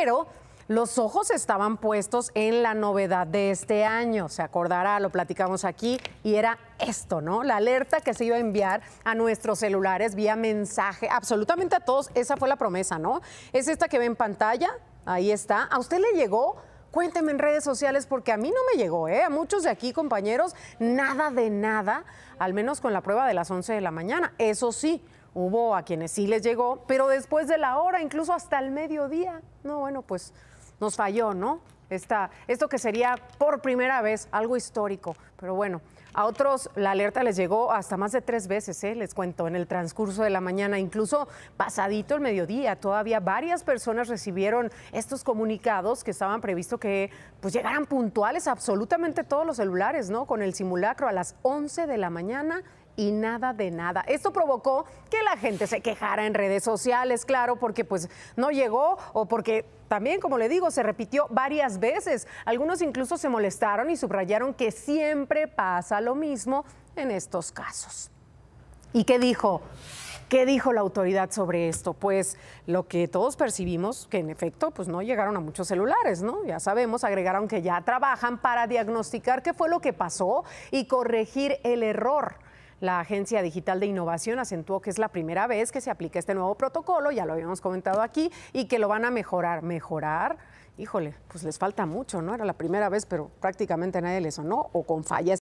pero los ojos estaban puestos en la novedad de este año. Se acordará, lo platicamos aquí, y era esto, ¿no? La alerta que se iba a enviar a nuestros celulares vía mensaje, absolutamente a todos. Esa fue la promesa, ¿no? Es esta que ve en pantalla, ahí está. ¿A usted le llegó? Cuénteme en redes sociales porque a mí no me llegó, ¿eh? A muchos de aquí, compañeros, nada de nada, al menos con la prueba de las 11 de la mañana. Eso sí, hubo a quienes sí les llegó, pero después de la hora, incluso hasta el mediodía. No, bueno, pues nos falló, ¿no? Esta, esto que sería por primera vez algo histórico. Pero bueno, a otros la alerta les llegó hasta más de tres veces, ¿eh? les cuento, en el transcurso de la mañana, incluso pasadito el mediodía. Todavía varias personas recibieron estos comunicados que estaban previsto que pues llegaran puntuales absolutamente todos los celulares, ¿no? Con el simulacro a las 11 de la mañana y nada de nada. Esto provocó que la gente se quejara en redes sociales, claro, porque pues no llegó o porque también, como le digo, se repitió varias veces. Algunos incluso se molestaron y subrayaron que siempre pasa lo mismo en estos casos. ¿Y qué dijo? ¿Qué dijo la autoridad sobre esto? Pues lo que todos percibimos, que en efecto, pues no llegaron a muchos celulares, ¿no? Ya sabemos, agregaron que ya trabajan para diagnosticar qué fue lo que pasó y corregir el error. La Agencia Digital de Innovación acentuó que es la primera vez que se aplica este nuevo protocolo, ya lo habíamos comentado aquí, y que lo van a mejorar. ¿Mejorar? Híjole, pues les falta mucho, ¿no? Era la primera vez, pero prácticamente nadie les sonó o con fallas